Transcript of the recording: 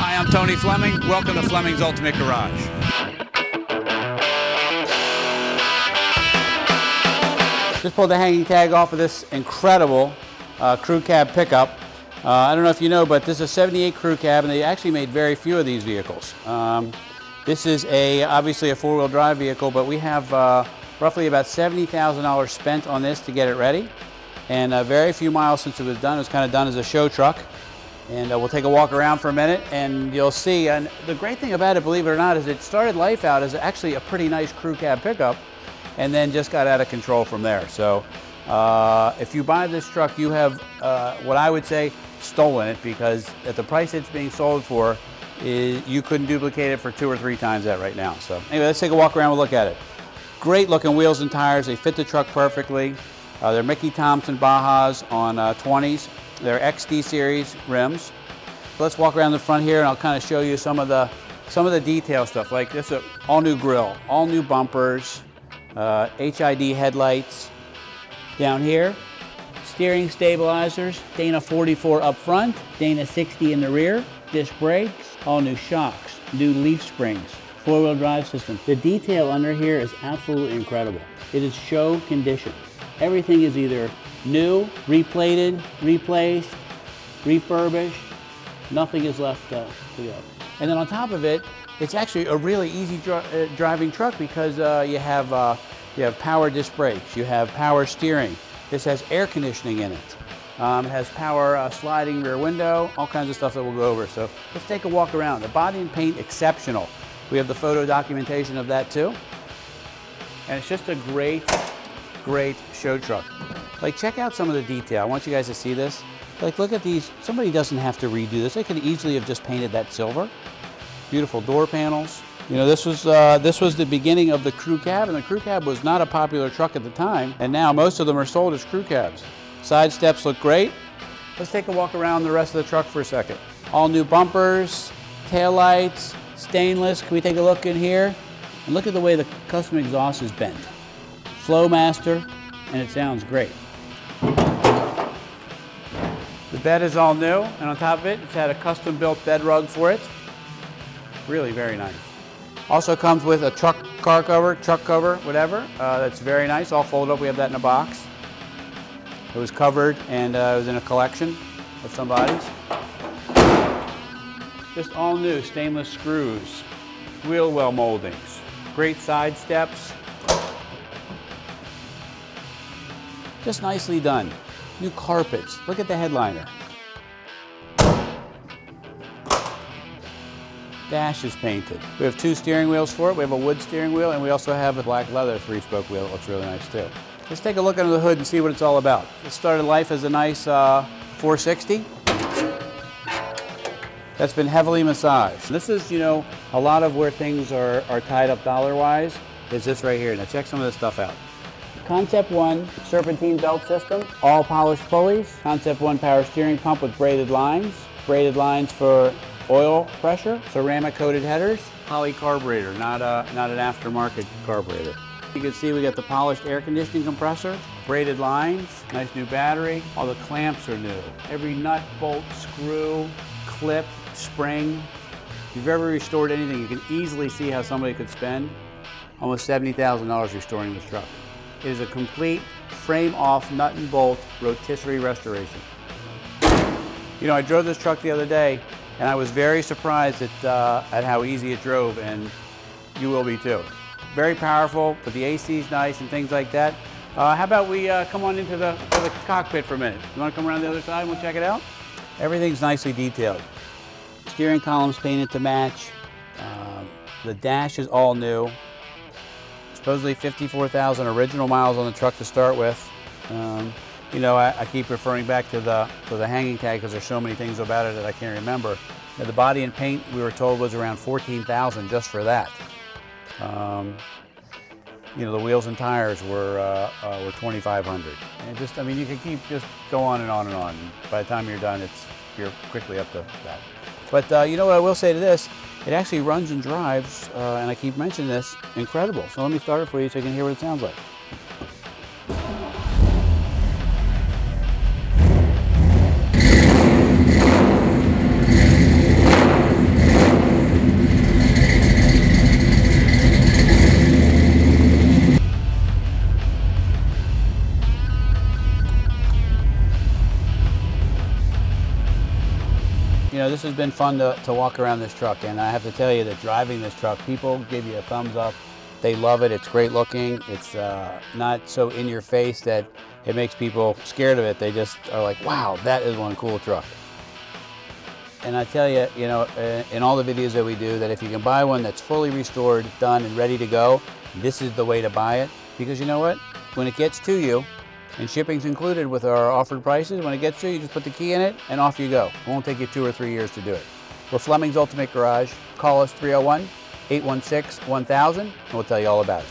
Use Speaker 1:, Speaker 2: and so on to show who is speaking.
Speaker 1: Hi, I'm Tony Fleming. Welcome to Fleming's Ultimate Garage.
Speaker 2: Just pulled the hanging tag off of this incredible uh, crew cab pickup. Uh, I don't know if you know, but this is a 78 crew cab, and they actually made very few of these vehicles. Um, this is a obviously a four-wheel drive vehicle, but we have uh, roughly about $70,000 spent on this to get it ready, and uh, very few miles since it was done. It was kind of done as a show truck, and uh, we'll take a walk around for a minute, and you'll see. And the great thing about it, believe it or not, is it started life out as actually a pretty nice crew cab pickup, and then just got out of control from there. So uh, if you buy this truck, you have uh, what I would say stolen it because at the price it's being sold for, is, you couldn't duplicate it for two or three times that right now. So anyway, let's take a walk around and look at it. Great looking wheels and tires. They fit the truck perfectly. Uh, they're Mickey Thompson Bajas on uh, 20s. They're XD series rims. Let's walk around the front here and I'll kind of show you some of the some of the detail stuff. Like this, is all new grill, all new bumpers, uh, HID headlights. Down here, steering stabilizers, Dana 44 up front, Dana 60 in the rear, disc brakes, all new shocks, new leaf springs, four-wheel drive system. The detail under here is absolutely incredible. It is show condition. Everything is either new, replated, replaced, refurbished. Nothing is left uh, to go. And then on top of it, it's actually a really easy uh, driving truck because uh, you have uh, you have power disc brakes, you have power steering. This has air conditioning in it. Um, it has power uh, sliding rear window, all kinds of stuff that we'll go over. So let's take a walk around. The body and paint exceptional. We have the photo documentation of that too. And it's just a great, great show truck. Like check out some of the detail. I want you guys to see this. Like look at these, somebody doesn't have to redo this. They could easily have just painted that silver. Beautiful door panels. You know, this was, uh, this was the beginning of the crew cab, and the crew cab was not a popular truck at the time, and now most of them are sold as crew cabs. Side steps look great. Let's take a walk around the rest of the truck for a second. All new bumpers, tail lights, stainless. Can we take a look in here? And look at the way the custom exhaust is bent. Flowmaster, and it sounds great. The bed is all new, and on top of it, it's had a custom built bed rug for it. Really very nice. Also comes with a truck car cover, truck cover, whatever. Uh, that's very nice, all folded up. We have that in a box. It was covered and uh, it was in a collection of somebody's. Just all new stainless screws, wheel well moldings, great side steps. Just nicely done. New carpets. Look at the headliner. dash is painted. We have two steering wheels for it. We have a wood steering wheel and we also have a black leather three-spoke wheel that looks really nice too. Let's take a look under the hood and see what it's all about. It started life as a nice uh, 460. That's been heavily massaged. This is, you know, a lot of where things are, are tied up dollar-wise is this right here. Now check some of this stuff out. Concept 1 serpentine belt system, all polished pulleys. Concept 1 power steering pump with braided lines. Braided lines for oil pressure, ceramic coated headers, Holley carburetor, not, a, not an aftermarket carburetor. You can see we got the polished air conditioning compressor, braided lines, nice new battery. All the clamps are new. Every nut, bolt, screw, clip, spring. If you've ever restored anything, you can easily see how somebody could spend almost $70,000 restoring this truck. It is a complete frame-off nut and bolt rotisserie restoration. You know, I drove this truck the other day and I was very surprised at, uh, at how easy it drove, and you will be too. Very powerful, but the AC is nice and things like that. Uh, how about we uh, come on into the, the cockpit for a minute? You want to come around the other side and we'll check it out? Everything's nicely detailed. Steering columns painted to match. Uh, the dash is all new. Supposedly 54,000 original miles on the truck to start with. Um, you know, I, I, keep referring back to the to the hanging tag because there's so many things about it that I can't remember. Now, the body and paint we were told was around 14,000 just for that. Um, you know, the wheels and tires were uh, uh, were 2,500. And just, I mean, you can keep just go on and on and on. By the time you're done, it's you're quickly up to that. But uh, you know what I will say to this, it actually runs and drives, uh, and I keep mentioning this, incredible. So let me start it for you so you can hear what it sounds like. Know, this has been fun to, to walk around this truck, and I have to tell you that driving this truck, people give you a thumbs up. They love it. It's great looking. It's uh, not so in your face that it makes people scared of it. They just are like, wow, that is one cool truck. And I tell you, you know, uh, in all the videos that we do, that if you can buy one that's fully restored, done, and ready to go, this is the way to buy it. Because you know what? When it gets to you, and shipping's included with our offered prices, when it gets you, you just put the key in it, and off you go. It won't take you two or three years to do it. We're Fleming's Ultimate Garage. Call us 301 816 1000, and we'll tell you all about it.